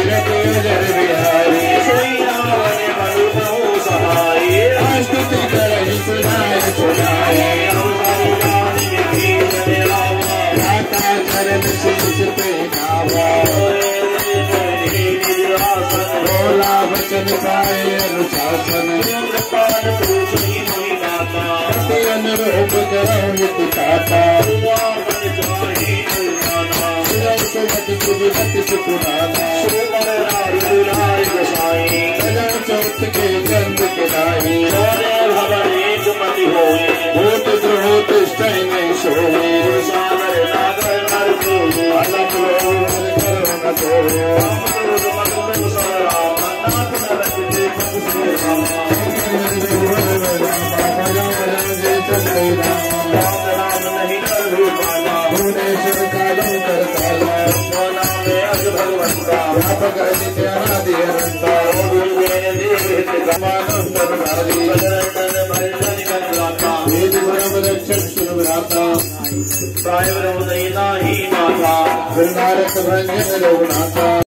सुख जर बिहारी स्तुति कर सुनाए सुनाए माता चरण शीश पे नावा भोला वचन पाए अनुशासन अनुरूप करो हित काता सुमति सुविमति सुपुराना चौथ के चंद के नाई भूत द्रोह तिष्ठै नहीं सोई अलग लोग करो न तो भुवनेश्वर कालम कर काला तनधारी वेद ब्रह्म रक्षक सुरभ्राता प्राय ही माता। वृंदारक भंजन रघुनाथा